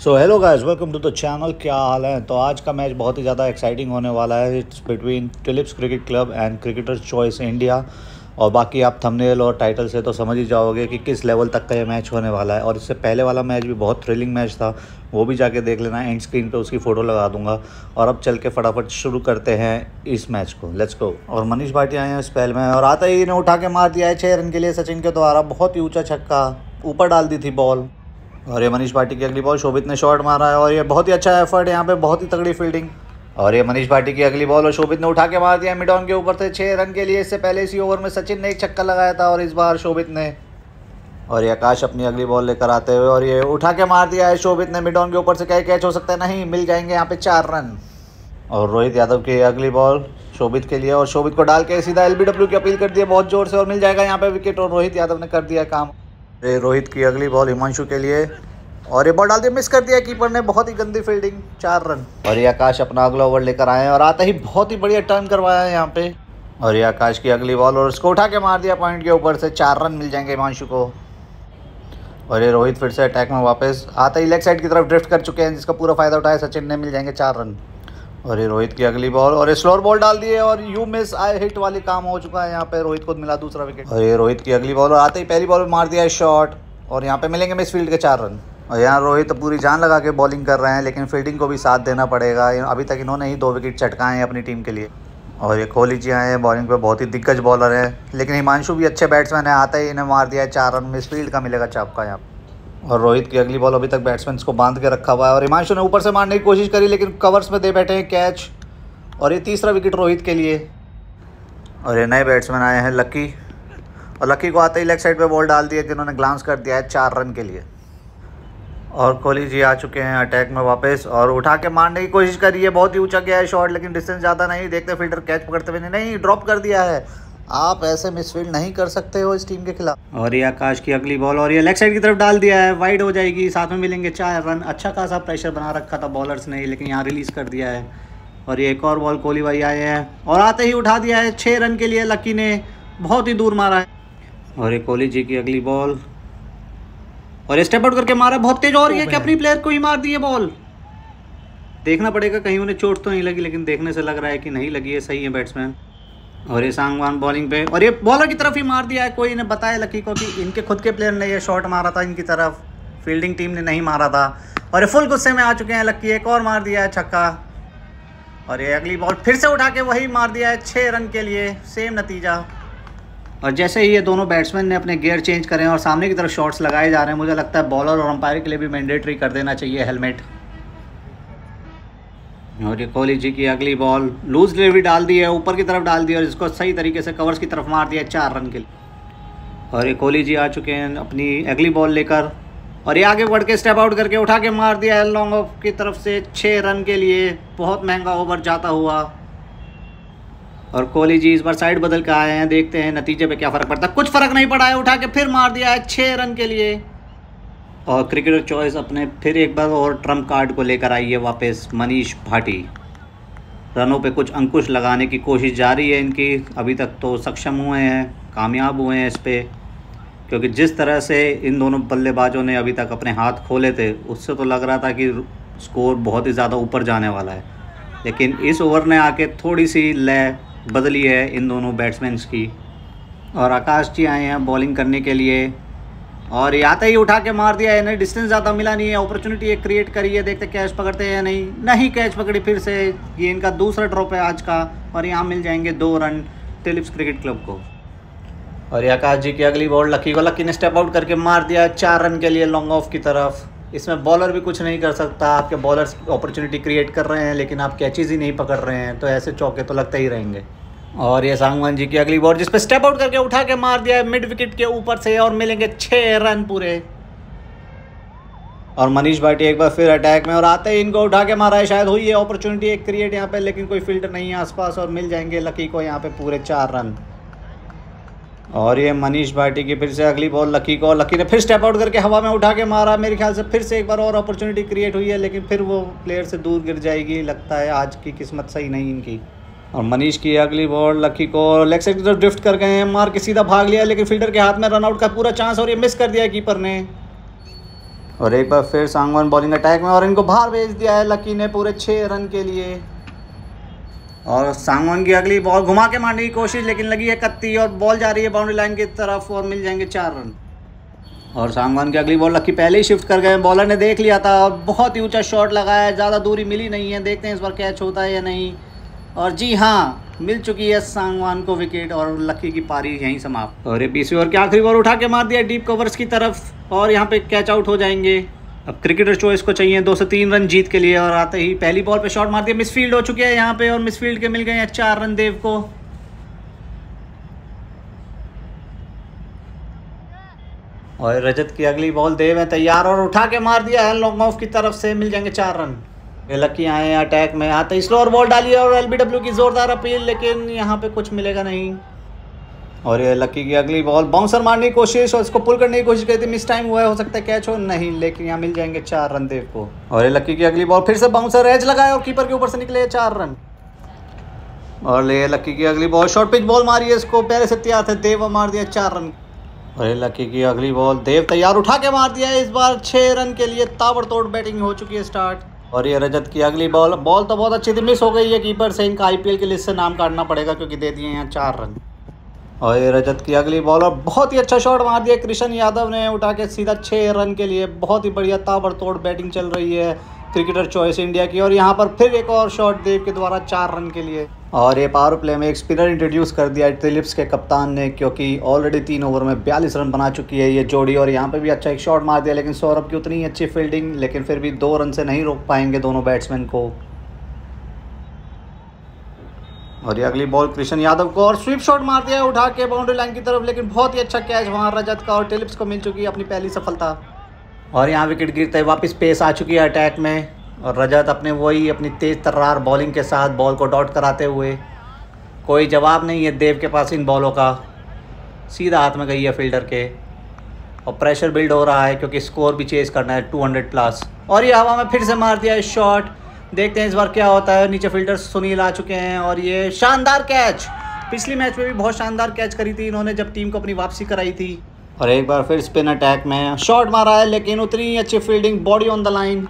So hello guys welcome to the channel क्या हाल है? तो आज का मैच बहुत ही ज़्यादा एक्साइटिंग होने वाला है। It's between tilips cricket club and cricketers choice India और बाकी आप थंबनेल और टाइटल से तो समझ ही जाओगे कि किस लेवल तक का ये मैच होने वाला है। और इससे पहले वाला मैच भी बहुत थ्रिलिंग मैच था। वो भी जाके देख लेना। एंड स्क्रीन पे उसकी फ़ोटो लगा दूँगा। और अब चल के फटाफट शुरू करते हैं इस मैच को। लेट्स गो और मनीष भाटी आए हैं इस पहल में। और आता ही इन्हें उठा के मार दिया है छः रन के लिए सचिन के द्वारा। बहुत ही ऊँचा छक्का। ऊपर डाल दी थी बॉल और ये मनीष भाटी की अगली बॉल शोभित ने शॉट मारा है और ये बहुत ही अच्छा एफर्ट है, यहाँ पे बहुत ही तगड़ी फील्डिंग और ये मनीष भाटी की अगली बॉल और शोभित ने उठा के मार दिया मिड के ऊपर से छः रन के लिए। इससे पहले इसी ओवर में सचिन ने एक छक्का लगाया था और इस बार शोभित ने। और ये आकाश अपनी अगली बॉल लेकर आते हुए और ये उठा के मार दिया है शोभित ने। मिड ऑन के ऊपर से कई कैच हो सकते हैं। नहीं, मिल जाएँगे यहाँ पे चार रन। और रोहित यादव की अगली बॉल शोभित के लिए और शोभित को डाल के सीधा एलबीडब्ल्यू की अपील कर दिया बहुत ज़ोर से और मिल जाएगा यहाँ पे विकेट और रोहित यादव ने कर दिया काम। रोहित की अगली बॉल हिमांशु के लिए। और ये बॉल डाल दिया मिस कर दिया कीपर ने। बहुत ही गंदी फील्डिंग चार रन। और ये आकाश अपना अगला ओवर लेकर आए और आता ही बहुत ही बढ़िया टर्न करवाया है यहाँ पे। और ये आकाश की अगली बॉल और उसको उठा के मार दिया पॉइंट के ऊपर से। चार रन मिल जाएँगे हिमांशु को। और ये रोहित फिर से अटैक में वापस आता ही लेग साइड की तरफ़ ड्रिफ्ट कर चुके हैं, जिसका पूरा फ़ायदा उठाया सचिन ने। मिल जाएँगे चार रन। और ये रोहित की अगली बॉल और ये स्लोर बॉल डाल दिए, और यू मिस आई हिट वाली काम हो चुका है यहाँ पे, रोहित को मिला दूसरा विकेट और ये रोहित की अगली बॉल और आते ही पहली बॉल में मार दिया है शॉट और यहाँ पे मिलेंगे मिस फ़ील्ड के चार रन। और यहाँ रोहित पूरी जान लगा के बॉलिंग कर रहे हैं, लेकिन फील्डिंग को भी साथ देना पड़ेगा। अभी तक इन्होंने ही दो विकेट चटकाए हैं अपनी टीम के लिए। और ये कोहली जी आए हैं बॉलिंग पे बहुत ही दिग्गज बॉलर है। लेकिन हिमांशु भी अच्छे बैट्समैन है, आता ही इन्हें मार दिया है चार रन मिस फ़ील्ड का मिलेगा चापका यहाँ। और रोहित की अगली बॉल अभी तक बैट्समैन को बाँध के रखा हुआ है और हिमांशु ने ऊपर से मारने की कोशिश करी, लेकिन कवर्स में दे बैठे हैं कैच और ये तीसरा विकेट रोहित के लिए। और ये नए बैट्समैन आए हैं लक्की और लक्की को आते ही लेग साइड पे बॉल डाल दिया, जिन्होंने ग्लांस कर दिया है चार रन के लिए। और कोहली जी आ चुके हैं अटैक में वापस, और उठा के मारने की कोशिश करी है। बहुत ही ऊँचा गया है शॉट लेकिन डिस्टेंस ज़्यादा नहीं। देखते फील्डर कैच पकड़ते हुए, नहीं ड्रॉप कर दिया है। आप ऐसे मिसफील्ड नहीं कर सकते हो इस टीम के खिलाफ। और ये आकाश की अगली बॉल और ये लेग साइड की तरफ़ डाल दिया है। वाइड हो जाएगी साथ में मिलेंगे चार रन अच्छा खासा प्रेशर बना रखा था बॉलर्स ने लेकिन यहाँ रिलीज़ कर दिया है। और ये एक और बॉल कोहली भाई आए हैं। और आते ही उठा दिया है छः रन के लिए लक्की ने। बहुत ही दूर मारा है। और ये कोहली जी की अगली बॉल और स्टेप आउट करके मारा बहुत तेज। और ये अपनी प्लेयर को ही मार दी है बॉल देखना पड़ेगा कहीं उन्हें चोट तो नहीं लगी लेकिन देखने से लग रहा है कि नहीं लगी है सही है बैट्समैन और ये सांगवान बॉलिंग पे। और ये बॉलर की तरफ़ ही मार दिया है। कोई ने बताया लकी को कि इनके खुद के प्लेयर ने ये शॉट मारा था इनकी तरफ़। फील्डिंग टीम ने नहीं मारा था। और ये फुल गुस्से में आ चुके हैं लक्की एक और मार दिया है छक्का। और ये अगली बॉल फिर से उठा के वही मार दिया है छः रन के लिए। सेम नतीजा। और जैसे ही ये दोनों बैट्समैन ने अपने गियर चेंज करें और सामने की तरफ़ शॉट्स लगाए जा रहे हैं, मुझे लगता है बॉलर और अंपायर के लिए भी मैंडेटरी कर देना चाहिए हेलमेट और ये कोहली जी की अगली बॉल लूज डिलीवरी डाल दी है, ऊपर की तरफ़ डाल दी और इसको सही तरीके से कवर्स की तरफ़ मार दिया चार रन के लिए। और ये कोहली जी आ चुके हैं अपनी अगली बॉल लेकर और ये आगे बढ़ के स्टेप आउट करके उठा के मार दिया है लॉन्ग ऑफ़ की तरफ़ से छः रन के लिए, बहुत महँगा ओवर जाता हुआ। और कोहली जी इस बार साइड बदल के आए हैं, देखते हैं नतीजे पे क्या फ़र्क पड़ता है। कुछ फ़र्क नहीं पड़ा है, उठा के फिर मार दिया है छः रन के लिए। और क्रिकेटर चॉइस अपने फिर एक बार और ट्रंप कार्ड को लेकर आई है वापस, मनीष भाटी। रनों पे कुछ अंकुश लगाने की कोशिश जारी है इनकी। अभी तक तो सक्षम हुए हैं, कामयाब हुए हैं इस पर क्योंकि जिस तरह से इन दोनों बल्लेबाजों ने अभी तक अपने हाथ खोले थे, उससे तो लग रहा था कि स्कोर बहुत ही ज़्यादा ऊपर जाने वाला है। लेकिन इस ओवर ने आके थोड़ी सी लय बदली है इन दोनों बैट्समैन की। और आकाश जी आए हैं बॉलिंग करने के लिए। और आते ही उठा के मार दिया है इन्हें डिस्टेंस ज़्यादा मिला नहीं है अपॉर्चुनिटी एक क्रिएट करी है, देखते कैच पकड़ते हैं या नहीं। नहीं कैच पकड़ी, फिर से ये इनका दूसरा ड्रॉप है आज का, और यहाँ मिल जाएँगे दो रन टेलिप्स क्रिकेट क्लब को। और आकाश जी की अगली बॉल लकी को लकी ने स्टेप आउट करके मार दिया चार रन के लिए लॉन्ग ऑफ़ की तरफ़। इसमें बॉलर भी कुछ नहीं कर सकता, आपके बॉलर्स अपॉर्चुनिटी क्रिएट कर रहे हैं, लेकिन आप कैचेज़ ही नहीं पकड़ रहे हैं तो ऐसे चौके तो लगते ही रहेंगे। और ये सांगवान जी की अगली बॉल जिस पर स्टेप आउट करके उठा के मार दिया है मिड विकेट के ऊपर से, और मिलेंगे छः रन पूरे। और मनीष भाटी एक बार फिर अटैक में, और आते ही इनको उठा के मारा है। शायद हुई है अपॉर्चुनिटी एक क्रिएट यहाँ पे, लेकिन कोई फील्डर नहीं है आसपास, और मिल जाएँगे लकी को यहाँ पे पूरे चार रन और ये मनीष भाटी की फिर से अगली बॉल लकी को लकी ने फिर स्टेप आउट करके हवा में उठा के मारा। मेरे ख्याल से फिर से एक बार और अपॉर्चुनिटी क्रिएट हुई है, लेकिन फिर वो प्लेयर से दूर गिर जाएगी, लगता है आज की किस्मत सही नहीं इनकी। और मनीष की अगली बॉल लकी को लेग साइड की तरफ़ ड्रिफ्ट कर गए हैं। मार के सीधा भाग लिया, लेकिन फील्डर के हाथ में रनआउट का पूरा चांस और ये मिस कर दिया है कीपर ने। और एक बार फिर सांगवान बॉलिंग अटैक में और इनको बाहर भेज दिया है लकी ने पूरे छः रन के लिए। और सांगवान की अगली बॉल घुमा के मारने की कोशिश, लेकिन लगी है कत्ती और बॉल जा रही है बाउंड्री लाइन की तरफ़ और मिल जाएँगे चार रन। और सांगवान की अगली बॉल लक्की पहले ही शिफ्ट कर गए बॉलर ने देख लिया था और बहुत ही ऊँचा शॉट लगाया ज़्यादा दूरी मिली नहीं है। देखते हैं इस बार कैच होता है या नहीं। और जी हाँ मिल चुकी है सांगवान को विकेट और लक्की की पारी यहीं समाप्त। और ये पीसी ओवर की आखिरी बॉल उठा के मार दिया डीप कवर्स की तरफ़ और यहाँ पे कैच आउट हो जाएँगे। अब क्रिकेटर चॉइस को चाहिए दो से तीन रन जीत के लिए और आते ही पहली बॉल पे शॉट मार दिया। मिसफील्ड हो चुके हैं यहाँ पे और मिसफील्ड के मिल गए हैं चार रन देव को। और रजत की अगली बॉल देव है तैयार और उठा के मार दिया है। लॉन्ग ऑफ़ की तरफ़ से मिल जाएँगे चार रन। लकी आए अटैक में। आते ही स्लोअर बॉल डाली और एलबीडब्ल्यू की जोरदार अपील लेकिन यहाँ पे कुछ मिलेगा नहीं। और ये लकी की अगली बॉल बाउंसर मारने की कोशिश और इसको पुल करने की कोशिश करी थी मिस टाइम हुआ है, हो सकता है कैच हो, नहीं, लेकिन यहाँ मिल जाएँगे चार रन देव को और ये लकी की अगली बॉल फिर से बाउंसर एज लगाया और कीपर के ऊपर से निकले चार रन। और ये लकी की अगली बॉल शॉर्ट पिच बॉल मारी है इसको, पहले से तैयार थे, देव मार दिया चार रन। और लकी की अगली बॉल देव तैयार उठा के मार दिया इस बार छः रन के लिए ताबड़तोड़ बैटिंग हो चुकी है स्टार्ट और ये रजत की अगली बॉल बॉल तो बहुत अच्छी थी मिस हो गई है कीपर से। इनका आईपीएल की लिस्ट से नाम काटना पड़ेगा क्योंकि दे दिए यहाँ चार रन। और ये रजत की अगली बॉल और बहुत ही अच्छा शॉट मार दिया कृष्ण यादव ने उठा के सीधा छः रन के लिए। बहुत ही बढ़िया ताबड़तोड़ बैटिंग चल रही है। क्रिकेटर चॉइस इंडिया की। और यहाँ पर फिर एक और शॉट देव के द्वारा चार रन के लिए। और ये पावर प्ले में एक स्पिनर इंट्रोड्यूस कर दिया टिलिप्स के कप्तान ने, क्योंकि ऑलरेडी तीन ओवर में बयालीस रन बना चुकी है ये जोड़ी, और यहाँ पे भी अच्छा एक शॉट मार दिया, लेकिन सौरभ की उतनी अच्छी फील्डिंग लेकिन फिर भी दो रन से नहीं रोक पाएँगे दोनों बैट्समैन को। और ये अगली बॉल कृष्ण यादव को और स्वीप शॉट मार दिया उठा के बाउंड्री लाइन की तरफ़, लेकिन बहुत ही अच्छा कैच वहाँ रजत का और टिलिप्स को मिल चुकी है अपनी पहली सफलता। और यहाँ विकेट गिरते वापस पेस आ चुकी है अटैक में। और रजत अपने वही अपनी तेज़ तर्रार बॉलिंग के साथ बॉल को डॉट कराते हुए, कोई जवाब नहीं है देव के पास इन बॉलों का। सीधा हाथ में गई है फील्डर के। और प्रेशर बिल्ड हो रहा है क्योंकि स्कोर भी चेज करना है 200 प्लस और ये हवा में फिर से मार दिया है शॉट देखते हैं इस बार क्या होता है। नीचे फील्डर सुनील आ चुके हैं और ये शानदार कैच पिछली मैच में भी बहुत शानदार कैच करी थी इन्होंने जब टीम को अपनी वापसी कराई थी। और एक बार फिर स्पिन अटैक में शॉट मारा है, लेकिन उतनी अच्छी fielding body on the line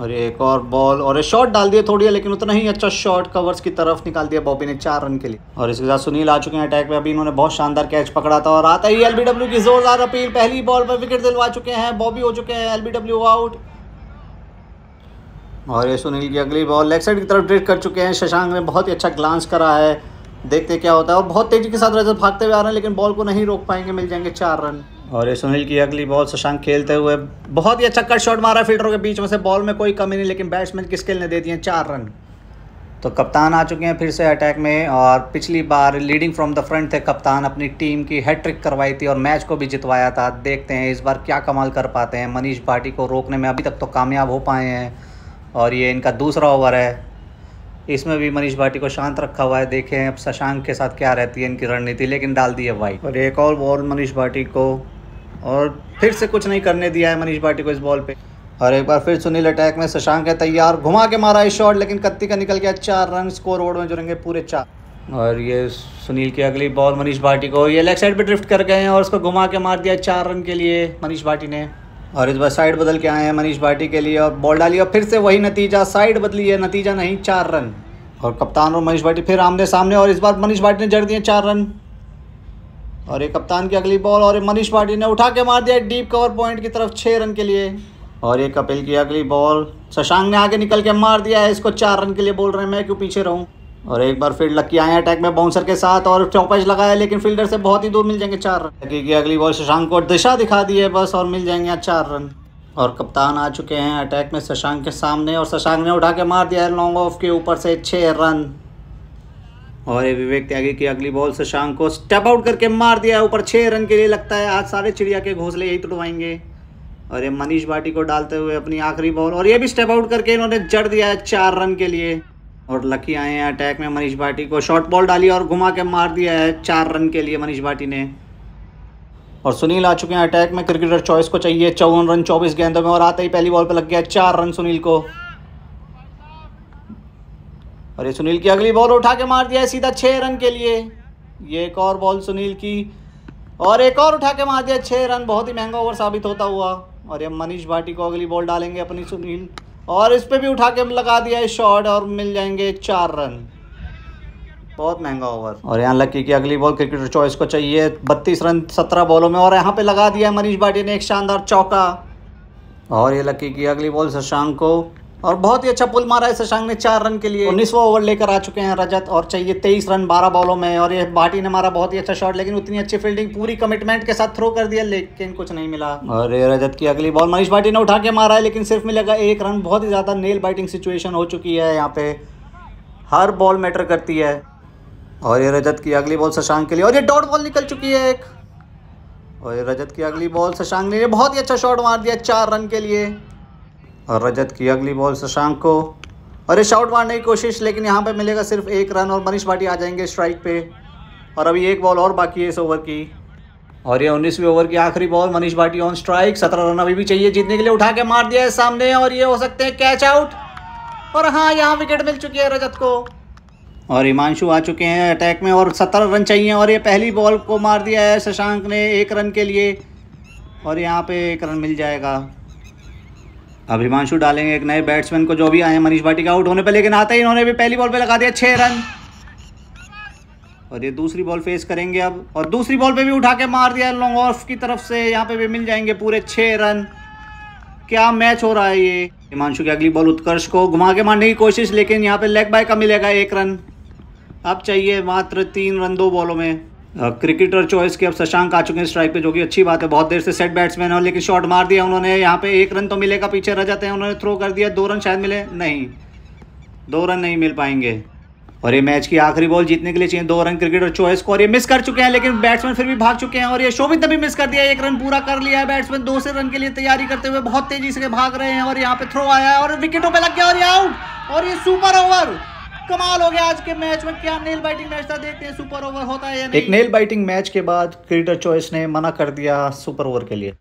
और एक और बॉल और ये शॉट डाल दिया थोड़ी है, लेकिन उतना ही अच्छा शॉट कवर्स की तरफ़ निकाल दिया बॉबी ने चार रन के लिए। और इसके साथ सुनील आ चुके हैं अटैक में। अभी इन्होंने बहुत शानदार कैच पकड़ा था और आता ही एलबीडब्ल्यू की जोरदार अपील पहली बॉल पर विकेट दिलवा चुके हैं। बॉबी हो चुके हैं एलबीडब्ल्यू आउट और ये सुनील की अगली बॉल लेग साइड की तरफ़ ड्रिट कर चुके हैं। शशांक ने बहुत ही अच्छा ग्लांस करा है। देखते क्या होता है। और बहुत तेज़ी के साथ रजत भागते हुए आ रहे हैं, लेकिन बॉल को नहीं रोक पाएँगे। मिल जाएँगे चार रन और ये सुनील की अगली बॉल शशांक खेलते हुए बहुत ही अच्छा कट शॉट मारा फील्डरों के बीच में से। बॉल में कोई कमी नहीं, लेकिन बैट्समैन की स्किल ने दे दिए? चार रन। तो कप्तान आ चुके हैं फिर से अटैक में और पिछली बार लीडिंग फ्रॉम द फ्रंट थे कप्तान, अपनी टीम की हैट्रिक करवाई थी और मैच को भी जितवाया था। देखते हैं इस बार क्या कमाल कर पाते हैं। मनीष भाटी को रोकने में अभी तक तो कामयाब हो पाए हैं और ये इनका दूसरा ओवर है। इसमें भी मनीष भाटी को शांत रखा हुआ है। देखें अब शशांक के साथ क्या रहती है इनकी रणनीति, लेकिन डाल दी है वाइट और एक और बॉल मनीष भाटी को और फिर से कुछ नहीं करने दिया है मनीष भाटी को इस बॉल पे। और एक बार फिर सुनील अटैक में शशांक है तैयार घुमा के मारा है शॉट लेकिन कत्ती का निकल गया चार रन स्कोर बोर्ड में जुड़ेंगे पूरे चार। और ये सुनील की अगली बॉल मनीष भाटी को ये लेग साइड पे ड्रिफ्ट कर गए हैं और उसको घुमा के मार दिया चार रन के लिए मनीष भाटी ने। और इस बार साइड बदल के आए हैं मनीष भाटी के लिए और बॉल डाली और फिर से वही नतीजा साइड बदली है नतीजा नहीं चार रन। और कप्तान और मनीष भाटी फिर आमने सामने और इस बार मनीष भाटी ने जड़ दिए चार रन। और ये कप्तान की अगली बॉल और मनीष भाटी ने उठा के मार दिया डीप कवर पॉइंट की तरफ़ छः रन के लिए। और ये कपिल की अगली बॉल शशांक ने आगे निकल के मार दिया है, इसको चार रन के लिए बोल रहे हैं, मैं क्यों पीछे रहूँ? और एक बार फिर लक्की आए अटैक में बाउंसर के साथ, और चौपच लगाया, लेकिन फील्डर से बहुत ही दूर मिल जाएँगे चार रन। लक्की की अगली बॉल शशांक को दिशा दिखा दी है बस, और मिल जाएँगे चार रन। और कप्तान आ चुके हैं अटैक में शशांक के सामने, और शशांक ने उठा के मार दिया है लॉन्ग ऑफ़ के ऊपर से छः रन। और ये विवेक त्यागी की अगली बॉल से शशांक को स्टेप आउट करके मार दिया है। ऊपर छः रन के लिए लगता है। आज सारे चिड़िया के घोंसले यही तुड़वाएँगे। और ये मनीष भाटी को डालते हुए अपनी आखिरी बॉल और ये भी स्टेप आउट करके इन्होंने जड़ दिया है चार रन के लिए। और लकी आए हैं अटैक में मनीष भाटी को। शॉर्ट बॉल डाली और घुमा के मार दिया है चार रन के लिए मनीष भाटी ने। और सुनील आ चुके हैं अटैक में। क्रिकेटर चॉइस को चाहिए चौवन रन चौबीस गेंदों में और आते ही पहली बॉल पर लग गया चार रन सुनील को। और ये सुनील की अगली बॉल उठा के मार दिया है सीधा छः रन के लिए। ये एक और बॉल सुनील की और एक और उठा के मार दिया छः रन। बहुत ही महँगा ओवर साबित होता हुआ। और ये मनीष भाटी को अगली बॉल डालेंगे अपनी सुनील। और इस पर भी उठा के लगा दिया है शॉट और मिल जाएँगे चार रन। बहुत महँगा ओवर। और यहाँ लकी की अगली बॉल क्रिकेटर चॉइस को चाहिए। बत्तीस रन, सत्रह बॉलों में और यहाँ पे लगा दिया है मनीष भाटी ने एक शानदार चौका। और ये लकी की अगली बॉल शशांक को और बहुत ही अच्छा पुल मारा है शशांक ने चार रन के लिए। उन्नीसवा ओवर लेकर आ चुके हैं रजत और चाहिए तेईस रन बारह बॉलों में और ये भाटी ने मारा बहुत ही अच्छा शॉट, लेकिन उतनी अच्छी फील्डिंग पूरी कमिटमेंट के साथ थ्रो कर दिया, लेकिन कुछ नहीं मिला। और ये रजत की अगली बॉल मनीष भाटी ने उठा के मारा है, लेकिन सिर्फ़ मिलेगा एक रन। बहुत ही ज़्यादा नेल बाइटिंग सिचुएशन हो चुकी है यहाँ पे। हर बॉल मैटर करती है। और ये रजत की अगली बॉल शशांक के लिए। और ये डॉट बॉल निकल चुकी है एक। और ये रजत की अगली बॉल शशांक ने ये बहुत ही अच्छा शॉट मार दिया, चार रन के लिए। और रजत की अगली बॉल शशांक को। और ये शॉट मारने की कोशिश, लेकिन यहाँ पे मिलेगा सिर्फ़ एक रन और मनीष भाटी आ जाएँगे स्ट्राइक पे। और अभी एक बॉल और बाकी है इस ओवर की। और ये उन्नीसवीं ओवर की आखिरी ball Manish Bhati on strike सत्रह रन अभी भी चाहिए जीतने के लिए, उठा के मार दिया है सामने, और ये हो सकते हैं कैच आउट और हाँ यहाँ विकेट मिल चुकी है रजत को। और हिमांशु आ चुके हैं अटैक में, और सत्रह रन चाहिए, और ये पहली बॉल को मार दिया है शशांक ने एक रन के लिए। और यहाँ पे एक रन मिल जाएगा। अब हिमांशु डालेंगे एक नए बैट्समैन को, जो भी आए मनीष भाटी का आउट होने पर, लेकिन आते ही इन्होंने भी पहली बॉल पे लगा दिया छः रन। और ये दूसरी बॉल फेस करेंगे अब, और दूसरी बॉल पे भी उठा के मार दिया लॉन्ग ऑफ़ की तरफ़ से, यहाँ पे भी मिल जाएँगे पूरे छः रन। क्या मैच हो रहा है ये? हिमांशु की अगली बॉल उत्कर्ष को घुमा के मारने की कोशिश, लेकिन यहाँ पे लेग बाय का मिलेगा एक रन। अब चाहिए मात्र तीन रन दो बॉलों में। क्रिकेटर चॉइस के अब शशांक आ चुके हैं स्ट्राइक पे, जो कि अच्छी बात है। बहुत देर से सेट बैट्समैन है लेकिन शॉट मार दिया उन्होंने। यहाँ पे एक रन तो मिलेगा, पीछे रह जाते हैं। उन्होंने थ्रो कर दिया। दो रन शायद मिले? नहीं। दो रन नहीं मिल पाएँगे। और ये मैच की आखिरी बॉल जीतने के लिए चाहिए दो रन क्रिकेटर चॉइस को। और ये मिस कर चुके हैं, लेकिन बैट्समैन फिर भी भाग चुके हैं। और ये शोभित ने भी मिस कर दिया। एक रन पूरा कर लिया है बैट्समैन दो से रन के लिए तैयारी करते हुए बहुत तेज़ी से भाग रहे हैं। और यहाँ पे थ्रो आया है और विकेटों पे लग गया और ये आउट और ये सुपर ओवर कमाल हो गया आज के मैच में। क्या नेल बाइटिंग मैच था? देखते हैं सुपर ओवर होता है या नहीं। एक नेल बाइटिंग मैच के बाद क्रिकेटर चॉइस ने मना कर दिया सुपर ओवर के लिए।